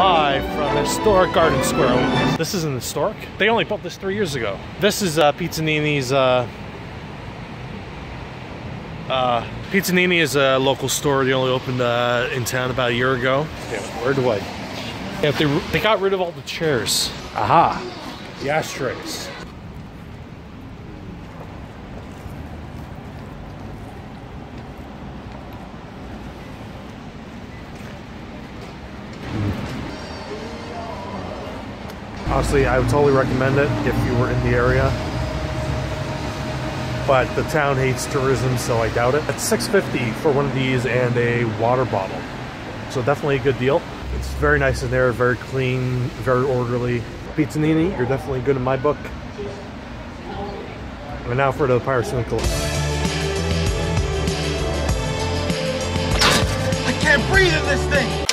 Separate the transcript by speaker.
Speaker 1: live from historic Garden Square. This isn't historic. They only built this three years ago. This is uh, Pizzanini's. Uh, uh, Pizzanini is a local store. They only opened uh, in town about a year ago.
Speaker 2: Yeah, where do I?
Speaker 1: Yeah, they, they got rid of all the chairs.
Speaker 2: Aha! The ashtrays.
Speaker 1: Honestly, I would totally recommend it if you were in the area. But the town hates tourism, so I doubt it. It's 650 for one of these and a water bottle. So definitely a good deal. It's very nice in there, very clean, very orderly. Pizzanini, you're definitely good in my book. And now for the Club.
Speaker 3: I can't breathe in this thing!